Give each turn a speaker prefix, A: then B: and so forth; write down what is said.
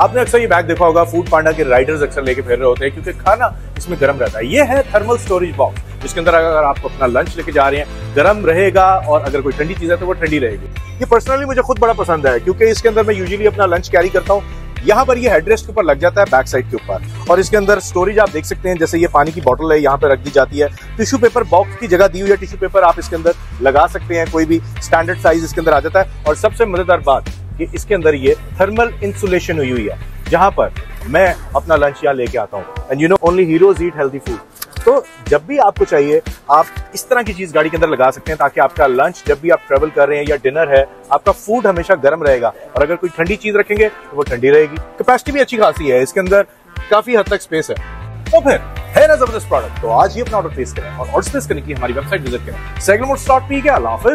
A: आपने अक्सर ये बैग देखा होगा फ़ूड पांडा के राइडर्स अक्सर लेके फिर रहे होते हैं, क्योंकि खाना इसमें गर्म रहता है। ये है थर्मल स्टोरेज बॉक्स जिसके अंदर अगर आप अपना लंच लेके जा रहे हैं, गर्म रहेगा और अगर कोई ठंडी चीज़ है तो वो ठंडी रहेगी। ये पर्सनली मुझे खुद बड़ा पसंद है, क्योंकि इसके अंदर मैं यूजली अपना लंच कैरी करता हूँ। यहाँ पर ये हेडरेस्ट के ऊपर लग जाता है बैक साइड के ऊपर। और इसके अंदर स्टोरेज आप देख सकते हैं, जैसे ये पानी की बोतल है, यहाँ पे रख दी जाती है। टिश्यू पेपर बॉक्स की जगह दी हुई है टिश्यू पेपर आप इसके अंदर लगा सकते हैं, कोई भी स्टैंडर्ड साइज़ इसके अंदर आ जाता है। और सबसे मज़ेदार बात कि इसके अंदर ये थर्मल इंसुलेशन हुई हुई है, जहाँ पर मैं अपना लंच यहाँ लेके आता हूँ। And you know only heroes eat healthy food तो जब भी आपको चाहिए, आप इस तरह की चीज़ गाड़ी के अंदर लगा सकते हैं ताकि आपका लंच जब भी आप ट्रेवल कर रहे हैं या डिनर है, आपका फ़ूड हमेशा गर्म रहेगा। और अगर कोई ठंडी चीज़ रखेंगे तो वो ठंडी रहेगी। कैपेसिटी भी अच्छी खासी है। इसके अंदर काफ़ी हद तक स्पेस है। तो फिर, है ना ज़बरदस्त प्रोडक्ट तो आज ही अपना ऑर्डर प्लेस करें और ऑर्डर प्लेस करने की हमारी वेबसाइट विज़िट करें। सेगलमोट डॉट पी अलावा